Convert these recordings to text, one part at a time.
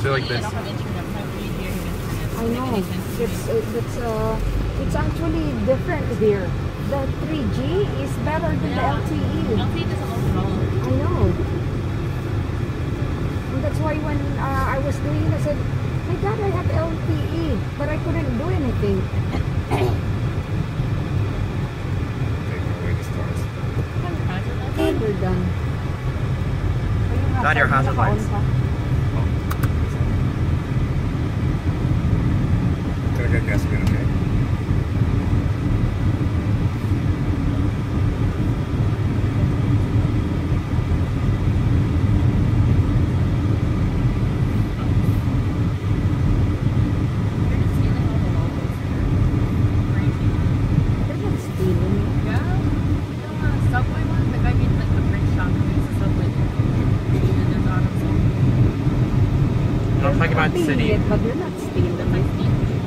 So like this. I don't have internet. I have easier internet. I know. Doesn't make any sense to It's it's uh it's actually different here. The 3G is better than Yeah. the LTE. LTE doesn't work at all. I know. And that's why when uh, I was doing it, I said, my God, I have LTE, but I couldn't do anything. Taking away the stars. We're done. Dad, your hazard lights. Gonna get gas again, okay? They're just stealing all the logos here. Crazy. They're not stealing. Yeah. The uh, subway one, the guy made like a print shop and it's a subway. And there's auto No, I'm talking about They're city.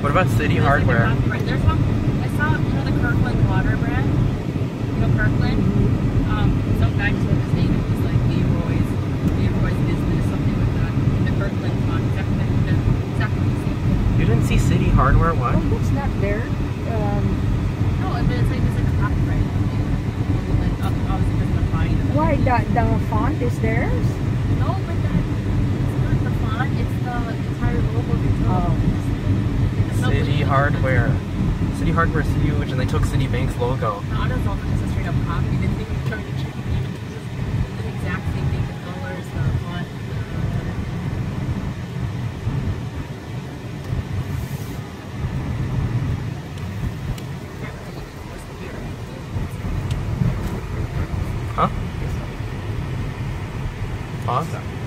What about city There's, hardware? copyright. There's one, I saw, you know, the Kirkland water brand? You know, Kirkland? Um, some guy just wrote his name it was like Leroy's, Leroy's business, something like that. The Kirkland font, exactly, exactly the same thing. You didn't see city hardware? What? Oh, that's not there. Um, No, but it's like, it's like a copyright. Like, ob- obviously just the fine. why the the font is theirs? No, Hardware. City Hardware is huge, and they took Citibank's logo. Not as a straight up copy. Didn't it Huh? Awesome.